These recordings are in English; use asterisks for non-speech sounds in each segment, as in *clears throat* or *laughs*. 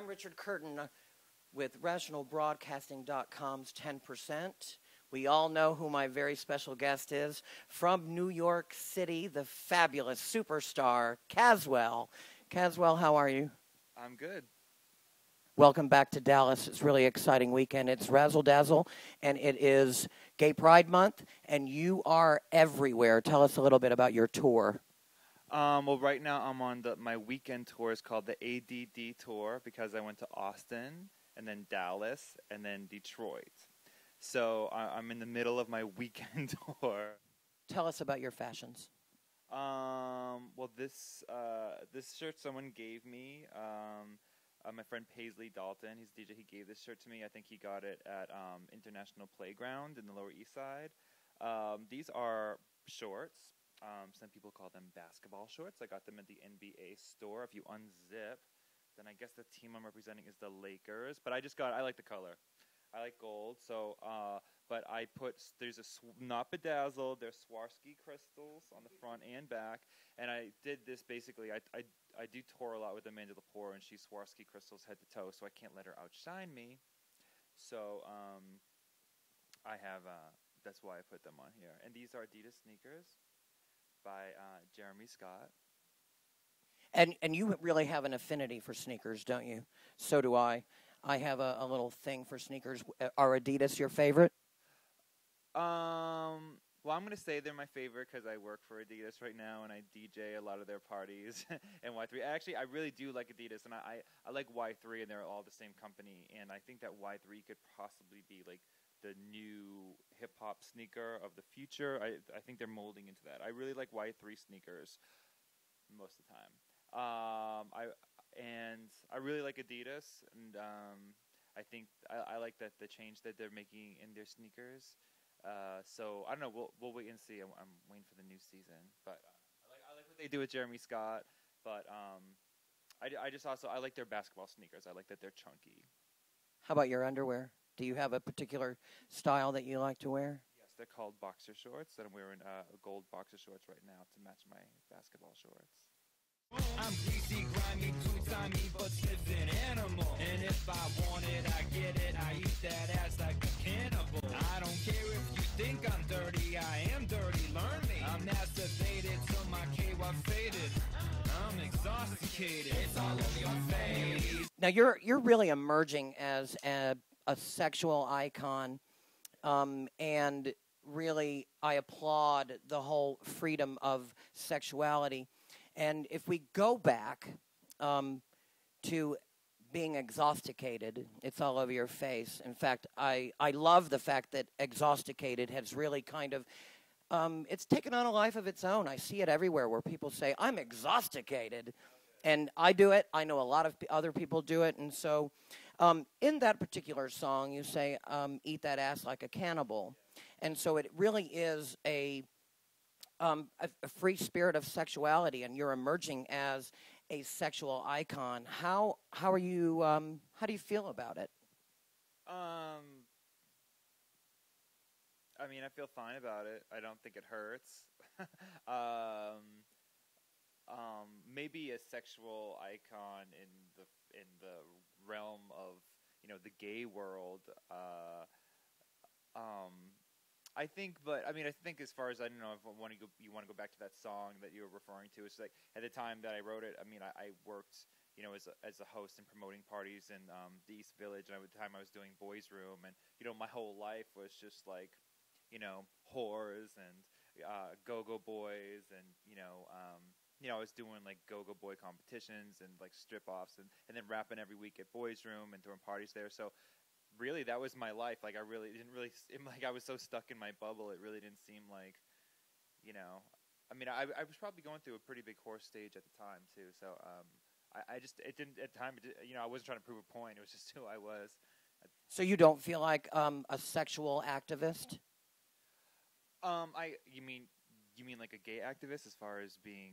I'm Richard Curtin uh, with RationalBroadcasting.com's 10%. We all know who my very special guest is. From New York City, the fabulous superstar, Cazwell. Cazwell, how are you? I'm good. Welcome back to Dallas. It's really exciting weekend. It's Razzle Dazzle, and it is Gay Pride Month, and you are everywhere. Tell us a little bit about your tour. Um, well, right now I'm on the my weekend tour is called the ADD tour because I went to Austin and then Dallas and then Detroit. So I, I'm in the middle of my *laughs* weekend tour. Tell us about your fashions. Um, well, this uh, this shirt someone gave me. Um, uh, my friend Paisley Dalton, he's DJ. He gave this shirt to me. I think he got it at um, International Playground in the Lower East Side. Um, these are shorts. Um, some people call them basketball shorts. I got them at the NBA store. If you unzip, then I guess the team I'm representing is the Lakers. But I just got. I like the color. I like gold. So, uh, but I put there's a sw- not bedazzled. There's Swarovski crystals on the front and back, and I did this basically. I I, I do tour a lot with Amanda Lepore, and she's Swarovski crystals head to toe, so I can't let her outshine me. So um, I have. Uh, that's why I put them on here. And these are Adidas sneakers by uh, Jeremy Scott. And and you really have an affinity for sneakers, don't you? So do I. I have a, a little thing for sneakers. Are Adidas your favorite? Um, well, I'm gonna say they're my favorite because I work for Adidas right now and I DJ a lot of their parties *laughs* and Y3. Actually, I really do like Adidas and I, I, I like Y3 and they're all the same company and I think that Y3 could possibly be like the new hip hop sneaker of the future. I I think they're molding into that. I really like Y3 sneakers most of the time. Um, I and I really like Adidas and um, I think I, I like that the change that they're making in their sneakers. Uh, so I don't know. We'll we'll wait and see. I'm, I'm waiting for the new season, but I like I like what they do with Jeremy Scott. But um, I, I just also I like their basketball sneakers. I like that they're chunky. How about your underwear? Do you have a particular style that you like to wear? Yes, they're called boxer shorts, and I'm wearing uh, gold boxer shorts right now to match my basketball shorts. I'm greasy, grimy, two-timey, but stiff an animal. And if I want it, I get it. I eat that ass like a cannibal. I don't care if you think I'm dirty. I am dirty. Learn me. I'm masturbated till my KY faded. I'm exhausted. It's all over your face. Now you're you're really emerging as a, a sexual icon, um, and really I applaud the whole freedom of sexuality. And if we go back um, to being exhausticated, it's all over your face. In fact, I, I love the fact that exhausticated has really kind of um, it's taken on a life of its own. I see it everywhere where people say, I'm exhausticated. And I do it. I know a lot of other people do it. And so, um, in that particular song, you say, um, Eat that ass like a cannibal. And so, it really is a um, a, a, free spirit of sexuality, and you're emerging as a sexual icon. How how are you? Um, how do you feel about it? Um, I mean, I feel fine about it. I don't think it hurts. *laughs* um, um, maybe a sexual icon in the in the realm of you know the gay world. Uh, um, I think, but I mean, I think as far as I don't know if I want to go, you want to go back to that song that you were referring to. It's like at the time that I wrote it. I mean, I, I worked, you know, as a, as a host and promoting parties in um, the East Village, and at the time I was doing Boys Room, and you know, my whole life was just like, you know, whores and uh, go-go boys, and you know, um, you know, I was doing like go-go boy competitions and like strip-offs, and and then rapping every week at Boys Room and throwing parties there. So really that was my life. Like I really didn't really *laughs* like I was so stuck in my bubble. It really didn't seem like, you know, I mean I I was probably going through a pretty big horse stage at the time too. So um, I, I just it didn't at the time. It, you know I wasn't trying to prove a point. It was *laughs* just who I was. So you don't feel like um, a sexual activist? Um, I you mean you mean like a gay activist as far as being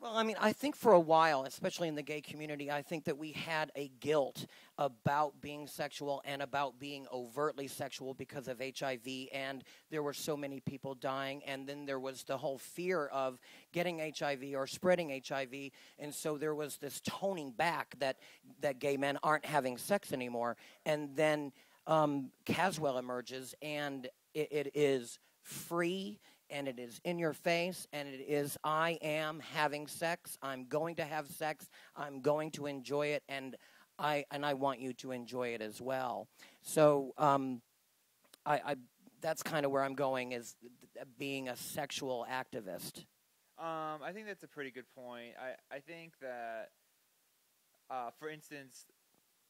Well, I mean, I think for a while, especially in the gay community, I think that we had a guilt about being sexual and about being overtly sexual because of HIV, and there were so many people dying, and then there was the whole fear of getting HIV or spreading HIV, and so there was this toning back that that gay men aren't having sex anymore, and then um, Cazwell emerges, and it, it is free and it is in your face and it is I am having sex. I'm going to have sex. I'm going to enjoy it and I and I want you to enjoy it as well. So um, I, I that's kind of where I'm going is being a sexual activist. Um, I think that's a pretty good point. I, I think that, uh, for instance,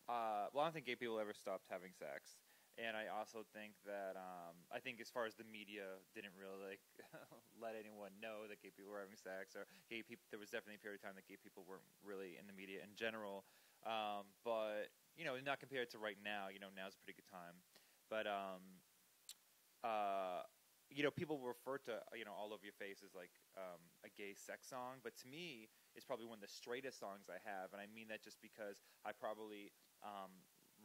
uh, well, I don't think gay people ever stopped having sex and I also think that um, I think as far as the media didn't really like *laughs* let anyone know that gay people were having sex or gay people. There was definitely a period of time that gay people weren't really in the media in general. Um, but you know, not compared to right now. You know, now's a pretty good time. But um, uh, you know, people refer to you know all over your face as like um, a gay sex song, but to me, it's probably one of the straightest songs I have, and I mean that just because I probably um,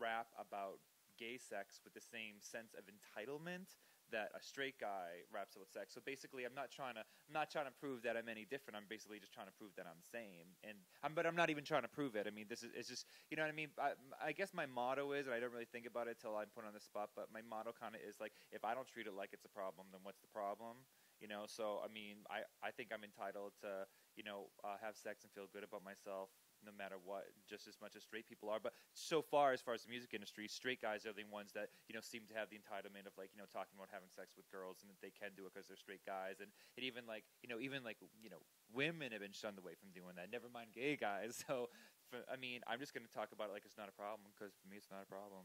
rap about gay sex with the same sense of entitlement that a straight guy raps about sex. So basically, I'm not trying to I'm not trying to prove that I'm any different. I'm basically just trying to prove that I'm the same. And I'm, but I'm not even trying to prove it. I mean, this is it's just you know what I mean. I, I guess my motto is, and I don't really think about it till I'm put on the spot. But my motto kind of is like, if I don't treat it like it's a problem, then what's the problem? You know. So I mean, I I think I'm entitled to you know uh, have sex and feel good about myself no matter what, just as much as straight people are. But so far, as far as the music industry, straight guys are the ones that you know seem to have the entitlement of like you know talking about having sex with girls and that they can do it because they're straight guys. And it even like you know even like you know women have been shunned away from doing that. Never mind gay guys. *laughs* So for, I mean, I'm just going to talk about it like it's not a problem because for me, it's not a problem.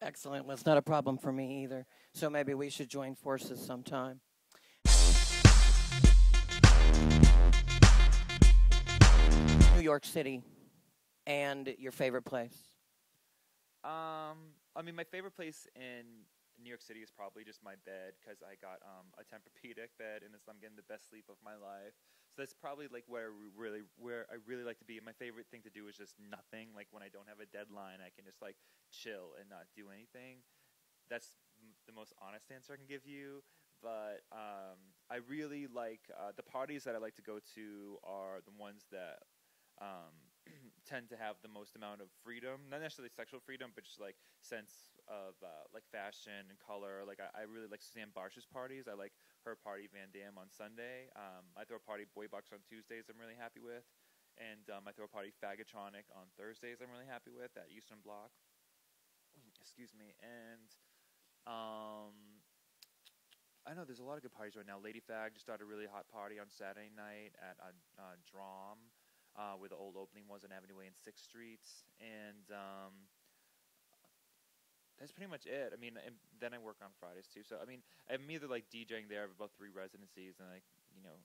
Excellent. Well, it's not a problem for me either. So maybe we should join forces sometime. New York City and your favorite place? Um, I mean, my favorite place in New York City is probably just my bed because I got um, a Tempur-Pedic bed and I'm getting the best sleep of my life. So that's probably like where I really where I really like to be. My favorite thing to do is just nothing. Like when I don't have a deadline, I can just like chill and not do anything. That's m- the most honest answer I can give you. But um, I really like uh, the parties that I like to go to are the ones that um, *clears throat* tend to have the most amount of freedom, not necessarily sexual freedom, but just like sense of uh, like fashion and color. Like I, I really like Susanne Bartsch's parties. I like her party Vandam on Sunday. Um, I throw a party Boy Box on Tuesdays. I'm really happy with, and um, I throw a party Faggotronic on Thursdays. I'm really happy with at Eastern Bloc. *clears throat* Excuse me, and um, I know there's a lot of good parties right now. Lady Fag just started a really hot party on Saturday night at uh, uh, Drom uh, where the old opening was on Avenue A and Sixth Streets, and um, that's pretty much it. I mean, and then I work on Fridays too. So I mean, I'm either like DJing there. I have about three residencies, and like you know,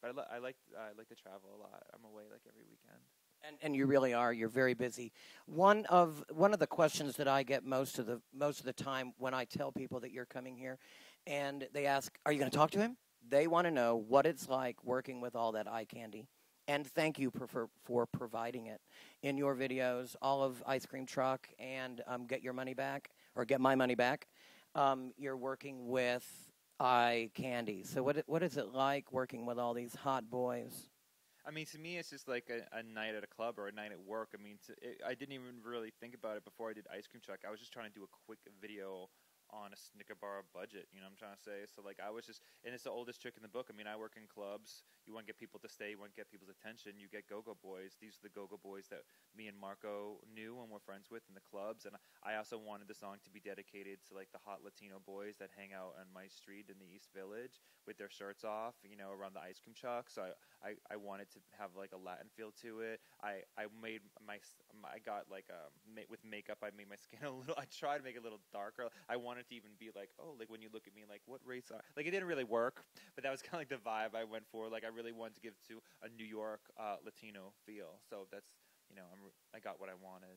but I, li- I like I like to travel a lot. I'm away like every weekend. And, and you really are. You're very busy. One of one of the questions that I get most of the most of the time when I tell people that you're coming here, and they ask, "Are you going to talk to him?" They want to know what it's like working with all that eye candy and thank you for, for, providing it in your videos. All of Ice Cream Truck and um, Get Your Money Back, or Get My Money Back, um, you're working with Eye Candy. So, what, what is it like working with all these hot boys? I mean, to me, it's just like a, a night at a club or a night at work. I mean, to, it, I didn't even really think about it before I did Ice Cream Truck. I was just trying to do a quick video on a Snicker bar budget. You know what I'm trying to say? So like I was just, and it's the oldest trick in the book. I mean, I work in clubs. You want to get people to stay. You want to get people's attention. You get Go-Go Boys. These are the Go-Go Boys that me and Marco knew and were friends with in the clubs. And I also wanted the song to be dedicated to like the hot Latino boys that hang out on my street in the East Village with their shirts off. You know, around the ice cream truck. So I, I, I wanted to have like a Latin feel to it. I, I made my, I got like um with makeup. I made my *laughs* skin a little. I tried to make it a little darker. I wanted wanted to even be like, oh, like when you look at me, like what race are like? It didn't really work, but that was *laughs* kind of like the vibe I went for. Like I really wanted to give to a New York uh, Latino feel. So that's you know, I'm I got what I wanted.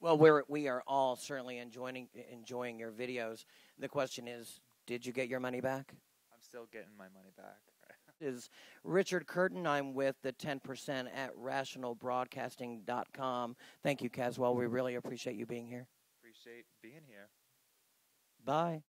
Well, we're we are all certainly enjoying enjoying your videos. The question is, did you get your money back? I'm still getting my money back. *laughs* is Richard Curtin. I'm with the 10% at rationalbroadcasting.com. Thank you, Cazwell. We really appreciate you being here. Appreciate being here. Bye.